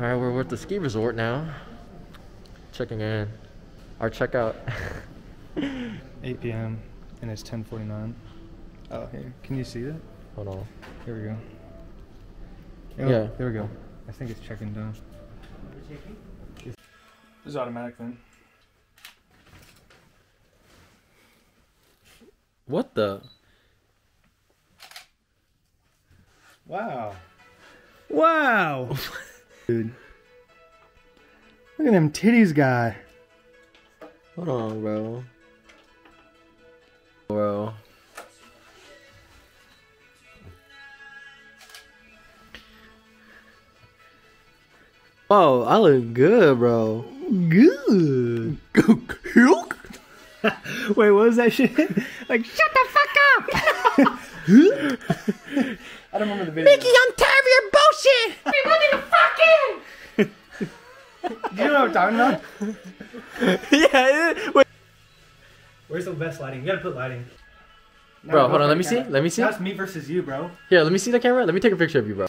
All right, we're at the ski resort now. Checking in. Our checkout. 8 p.m. and it's 10:49. Oh, here. Can you see that? Hold on. Here we go. Oh, yeah. There we go. I think it's checking down. This is automatic then. What the? Wow. Wow. Dude. Look at them titties, guy. Hold on, bro. Bro. Whoa, I look good, bro. Good. Wait, what was that shit? like, shut the fuck up! I don't remember the video. Mickey, I'm tired of your bullshit! We wanted to fucking! Do you know what I'm talking about? yeah, it, wait. Where's the best lighting? You gotta put lighting. No, bro, hold on, let me see. Let me see. That's me versus you, bro. Here, let me see the camera. Let me take a picture of you, bro.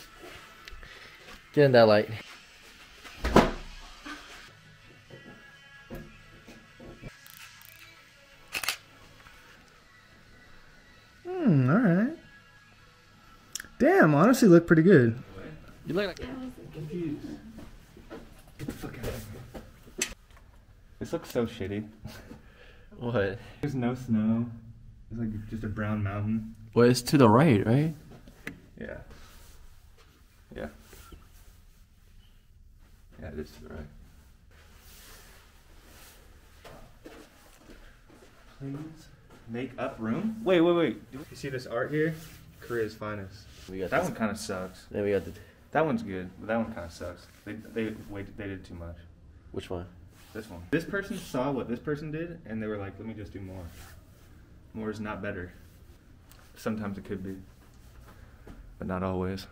Get in that light. Hmm, alright. Damn, honestly look pretty good. You look like confused. Get the fuck out of here. This looks so shitty. What? There's no snow. It's like just a brown mountain. Well, it's to the right, right? Yeah. Yeah. Yeah, it is to the right. Please make up room. Wait, wait, wait. You see this art here? Korea's finest. We got that this. one kind of sucks. Then we got the. That one's good, but that one kind of sucks. They they waited. They did too much. Which one? This one. This person saw what this person did, and they were like, "Let me just do more." More is not better. Sometimes it could be, but not always.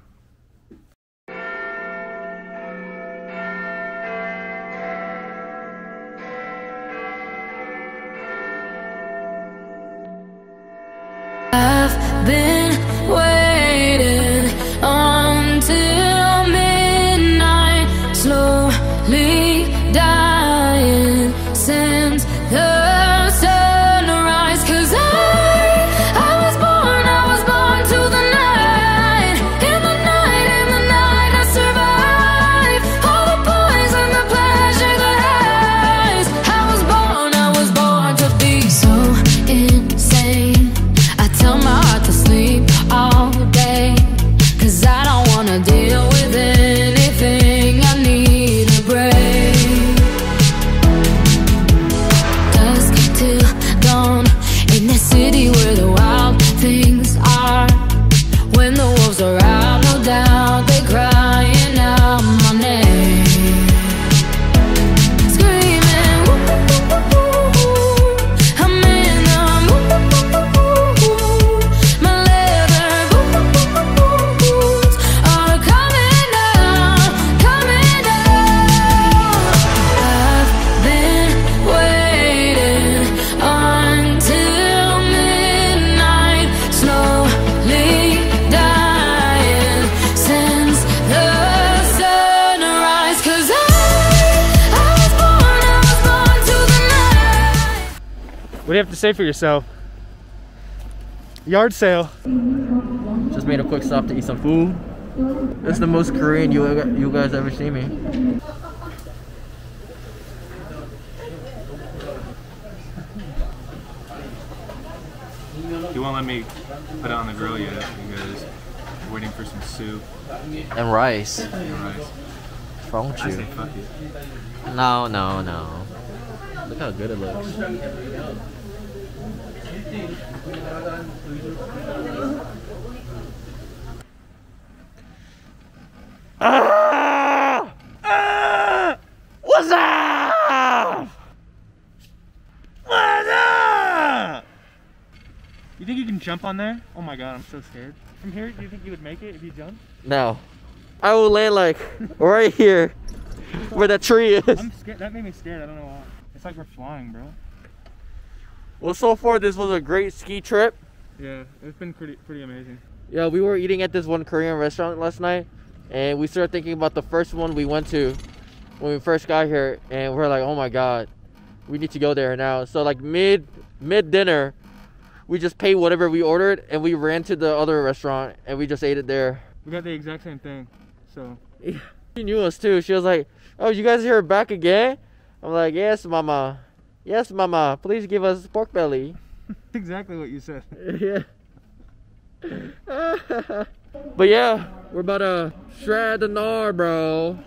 What do you have to say for yourself? Yard sale. Just made a quick stop to eat some food. This is the most Korean you you guys ever see me. He won't let me put it on the grill yet because we're waiting for some soup And rice. and rice. What's wrong with I say you? fuck it. No, no, no. Look how good it looks. Ah! Ah! What's up? What's up? You think you can jump on there? Oh my god, I'm so scared. From here, do you think you would make it if you jumped? No. I will land like right here where that tree is. I'm scared. That made me scared. I don't know why. It's like we're flying, bro. Well, so far this was a great ski trip. Yeah, it's been pretty pretty amazing. Yeah, we were eating at this one Korean restaurant last night. and we started thinking about the first one we went to when we first got here, and we're like, oh my god, we need to go there now. So like mid mid dinner, we just paid whatever we ordered, and we ran to the other restaurant, and we just ate it there. We got the exact same thing. So Yeah. She knew us too. She was like, "Oh, you guys here back again?" I'm like, "Yes, mama. Yes, mama. Please give us pork belly." exactly what you said. yeah. but yeah, we're about to shred the gnar, bro.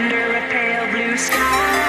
Under a pale blue sky